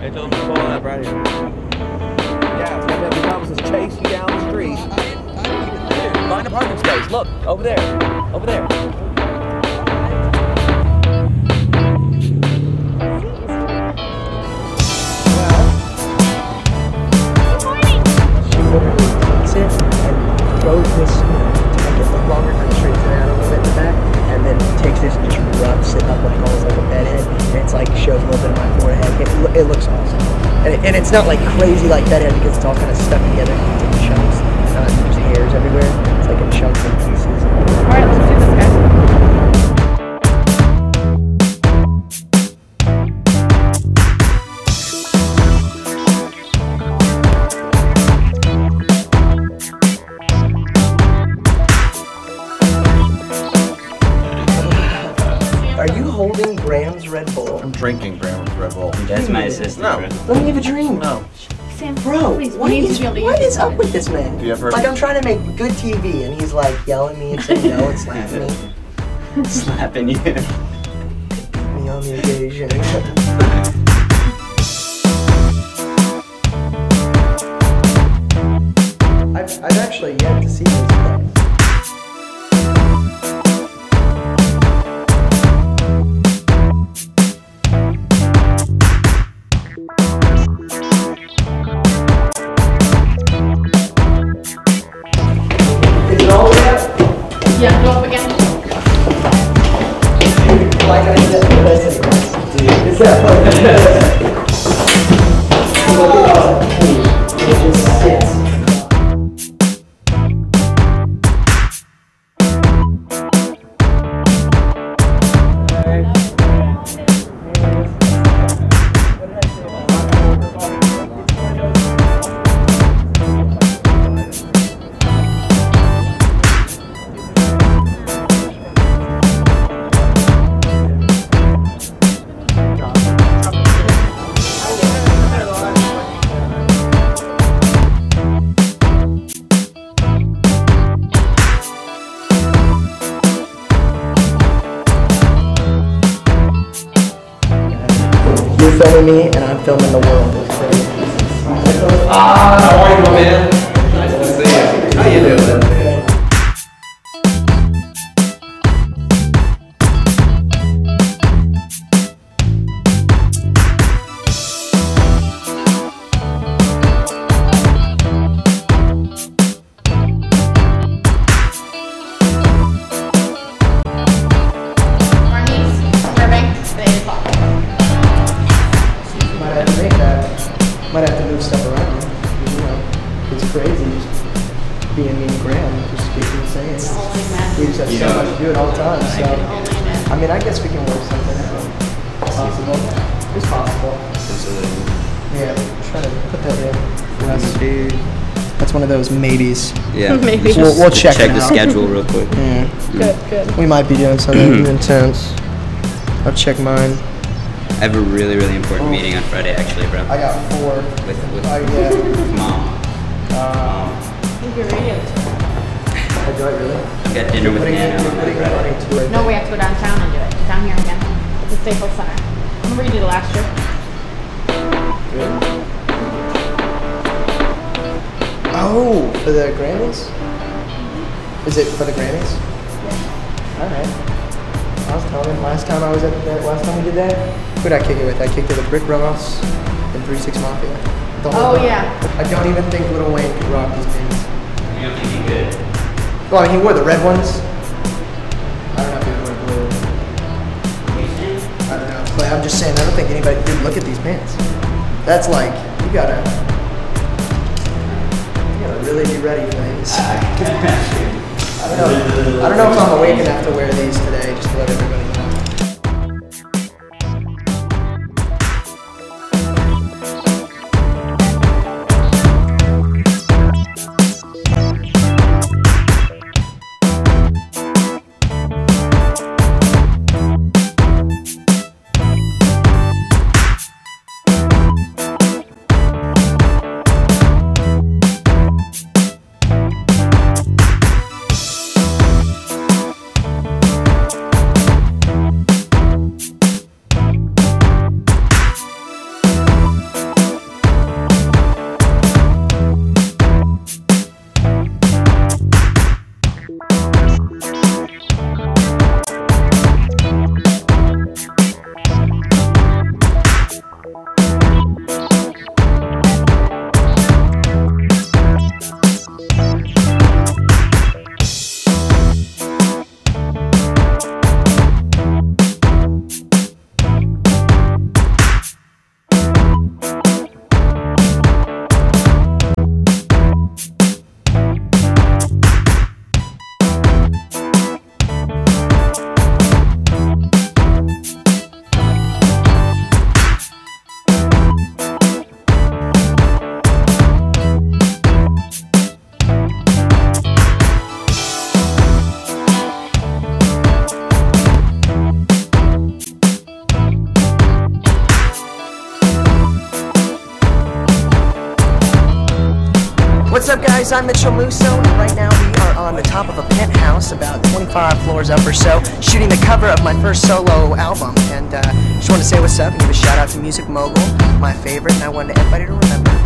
Hey, tell them to pull up right here. Yeah, it's gonna have the officers chase you down the street. Find a parking space. Look, over there. Over there. And, it's not like crazy like that bedhead because it's all kind of stuck together you holding Graham's Red Bull? I'm drinking Graham's Red Bull. That's my assistant. No. Let me have a drink. No. Sam, Bro, please, what we to be able to what use is this. up with this man? Do you ever- Like I'm trying to make good TV, and he's like yelling me and saying no and slapping me, Slapping you. me on the occasion. شاء الله filming me, and I'm filming the world. Crazy. How are you, my man? Saying. Only men. We just have so much to do at all times. So, I mean, I guess we can work something out. Possible. It's possible. Yeah, try to put that in. for us. That's one of those maybes. Yeah. Maybe. We'll, we'll check, Check it the out. schedule real quick. Yeah. Good, good. We might be doing something intense. I'll check mine. I have a really, really important meeting on Friday, actually, bro. I got four. With with Oh yeah. mom. Um, Your radio tour. I do I really? I've got dinner with Putting Nana you're on putting it Friday. on to. No, we have to go downtown and do it. Down here again. At the Staples Center. Remember you did it last year? Oh, for the Grammys? Is it for the Grammys? Alright. I was telling him last time I was at that, last time we did that, who'd I kick it with? I kicked it with Rick Ross and 3 6 Mafia. The whole Oh, time. yeah. I don't even think Lil Wayne could rock these pants. You don't think you could? Well, I mean, he wore the red ones. I don't know if he wore blue. I don't know. But I'm just saying, I don't think anybody, dude, look at these pants. That's like, you gotta, you gotta really be ready for these. I don't know. I don't know if I'm awake enough to wear these today, just to let everybody up, guys? I'm Mitchel Musso, and right now we are on the top of a penthouse, about 25 floors up or so, shooting the cover of my first solo album. And uh, just want to say what's up and give a shout out to Music Mogul, my favorite, and I wanted everybody to remember